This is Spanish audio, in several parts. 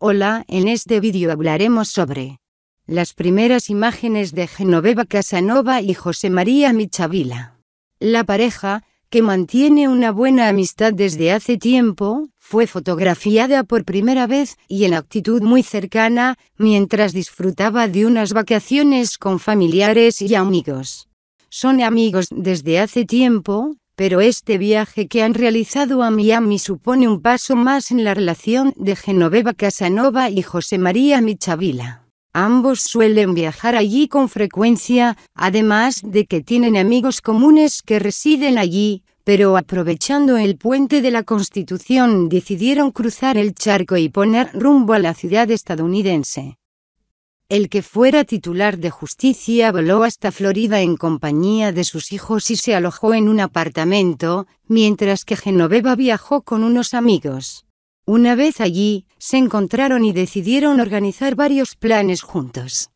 Hola, en este vídeo hablaremos sobre las primeras imágenes de Genoveva Casanova y José María Michavila. La pareja, que mantiene una buena amistad desde hace tiempo, fue fotografiada por primera vez y en actitud muy cercana, mientras disfrutaba de unas vacaciones con familiares y amigos. Son amigos desde hace tiempo, pero este viaje que han realizado a Miami supone un paso más en la relación de Genoveva Casanova y José María Michavila. Ambos suelen viajar allí con frecuencia, además de que tienen amigos comunes que residen allí, pero aprovechando el puente de la Constitución decidieron cruzar el charco y poner rumbo a la ciudad estadounidense. El que fuera titular de justicia voló hasta Florida en compañía de sus hijos y se alojó en un apartamento, mientras que Genoveva viajó con unos amigos. Una vez allí, se encontraron y decidieron organizar varios planes juntos.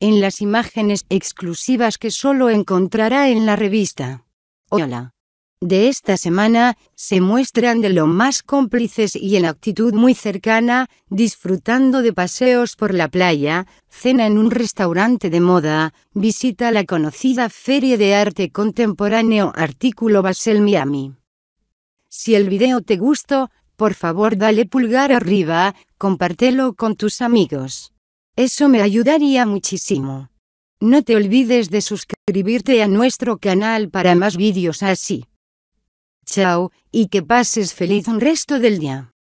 En las imágenes exclusivas que solo encontrará en la revista. Hola de esta semana, se muestran de lo más cómplices y en actitud muy cercana, disfrutando de paseos por la playa, cena en un restaurante de moda, visita la conocida Feria de Arte Contemporáneo Artículo Basel Miami. Si el video te gustó, por favor dale pulgar arriba, compártelo con tus amigos. Eso me ayudaría muchísimo. No te olvides de suscribirte a nuestro canal para más vídeos así. Chao, y que pases feliz un resto del día.